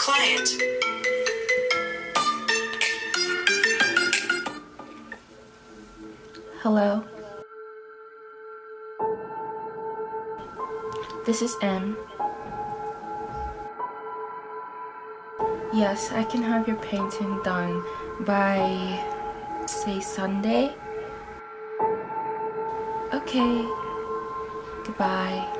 Client. Hello. This is M. Yes, I can have your painting done by, say, Sunday. Okay. Goodbye.